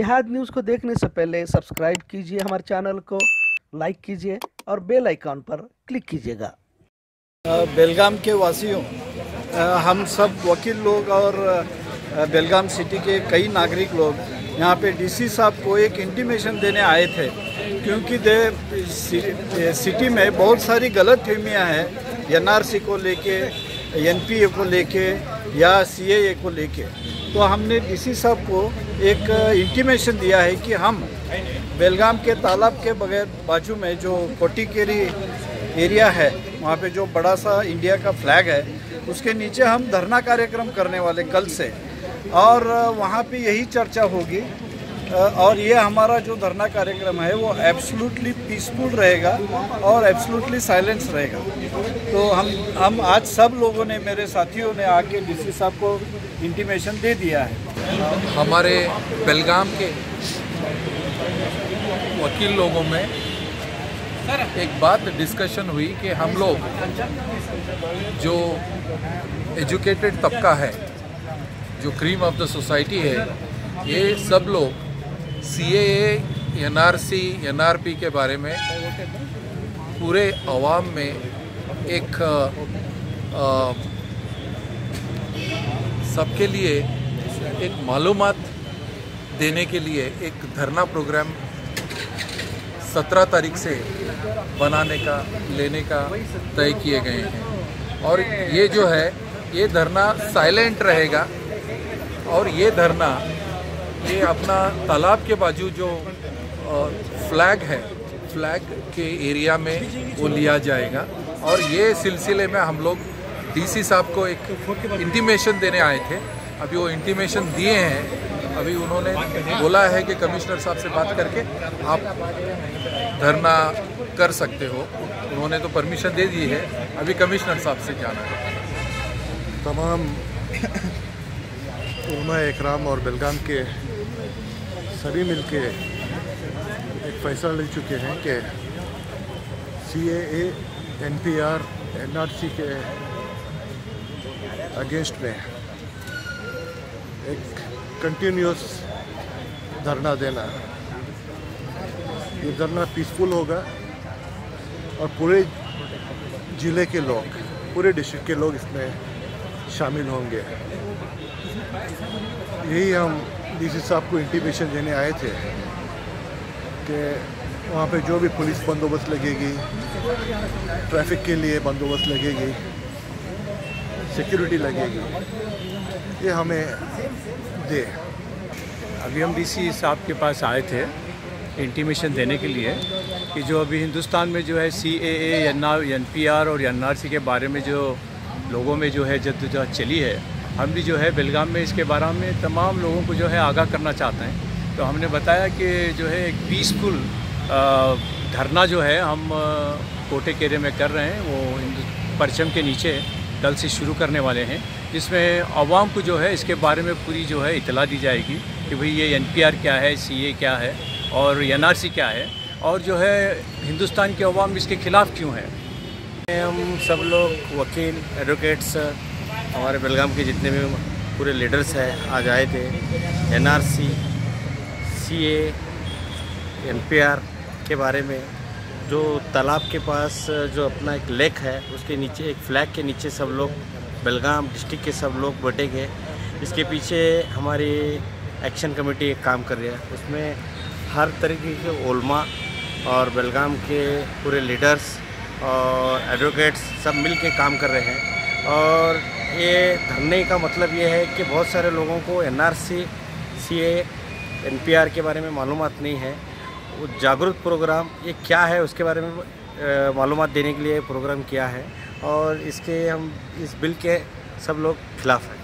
इतिहाद news को देखने से पहले सब्सक्राइब कीजिए हमारे चैनल को, लाइक कीजिए और बेल आइकॉन पर क्लिक कीजिएगा। बेलगाम के वासियों हम सब वकील लोग और बेलगाम सिटी के कई नागरिक लोग यहाँ पे डीसी साहब को एक इंटीमेशन देने आए थे, क्योंकि दे सिटी में बहुत सारी गलत फहमियाँ हैं एनआरसी को लेके एनपीए को लेके या सीएए को लेके। तो हमने डीसी साहब को एक इंटीमेशन दिया है कि हम बेलगाम के तालाब के बगैर बाजू में जो कोटिकेरी एरिया है, वहाँ पे जो बड़ा सा इंडिया का फ्लैग है, उसके नीचे हम धरना कार्यक्रम करने वाले कल से। और, वहाँ पे यही चर्चा होगी और ये हमारा जो धरना कार्यक्रम है, वो एब्सोल्युटली पीसफुल रहेगा और एब्सोल्युटली साइलेंस रहेगा। तो हम हम आज सब लोगों ने, मेरे साथियों ने आके डीसी साहब को इंटीमेशन दे दिया है। हमारे बेलगाम के वकील लोगों में एक बात डिस्कशन हुई कि हम लोग जो एजुकेटेड तबका है, जो क्रीम ऑफ़ द सोसाइटी है, ये सब लोग C N R C N R P के बारे में पूरे अवाम में एक सबके लिए एक मालूम देने के लिए एक धरना प्रोग्राम सत्रह तारीख से बनाने का, लेने का तय किए गए हैं। और ये जो है, ये धरना साइलेंट रहेगा और ये धरना ये अपना तालाब के बाजू जो फ्लैग है फ्लैग के एरिया में वो लिया जाएगा। और ये सिलसिले में हम लोग डीसी साहब को एक इंटीमेशन देने आए थे। अभी वो इंटीमेशन दिए हैं। अभी उन्होंने बोला है कि कमिश्नर साहब से बात करके आप धरना कर सकते हो। उन्होंने तो परमिशन दे दी है। अभी कमिश्नर साहब से जाना है। तमाम उलमा इकराम और बेलगाम के सभी मिलके एक फैसला ले चुके हैं कि C A N P R N R C के अगेंस्ट में एक कंटिन्यूस धरना देना। ये धरना पीसफुल होगा और पूरे ज़िले के लोग, पूरे डिस्ट्रिक्ट के लोग इसमें शामिल होंगे। यही हम डीसी साहब को इंटीमेशन देने आए थे कि वहाँ पे जो भी पुलिस बंदोबस्त लगेगी ट्रैफ़िक के लिए बंदोबस्त लगेगी सिक्योरिटी लगेगी, ये हमें दे। अभी हम डीसी साहब के पास आए थे इंटीमेशन देने के लिए कि जो अभी हिंदुस्तान में जो है C A N R N P R और एन आर सी के बारे में जो लोगों में जो है जद्दोजहद चली है हम भी जो है बेलगाम में इसके बारे में तमाम लोगों को जो है आगाह करना चाहते हैं। तो हमने बताया कि जो है एक पीसफुल धरना जो है हम कोटे केरे में कर रहे हैं। वो परचम के नीचे कल से शुरू करने वाले हैं। जिसमें आवाम को जो है इसके बारे में पूरी जो है इतला दी जाएगी कि भाई ये एन पी आर क्या है सी ए क्या है और एन आर सी क्या है। और जो है हिंदुस्तान के अवाम इसके ख़िलाफ़ क्यों है? हम सब लोग वकील एडवोकेट्स हमारे बेलगाम के जितने भी पूरे लीडर्स हैं, आज आए थे। N R C C N P R के बारे में, जो तालाब के पास, जो अपना एक लेक है, उसके नीचे, एक फ्लैग के नीचे सब लोग बेलगाम डिस्ट्रिक्ट के सब लोग बटेंगे इसके पीछे हमारी एक्शन कमेटी एक काम कर रही है। उसमें हर तरीके के ओलमा और बेलगाम के पूरे लीडर्स और एडवोकेट्स सब मिल के काम कर रहे हैं। और ये धरने का मतलब ये है कि बहुत सारे लोगों को N R C C N के बारे में मालूम नहीं है। वो जागरूक प्रोग्राम, ये क्या है उसके बारे में मालूम देने के लिए प्रोग्राम किया है। और इसके हम, इस बिल के सब लोग खिलाफ हैं।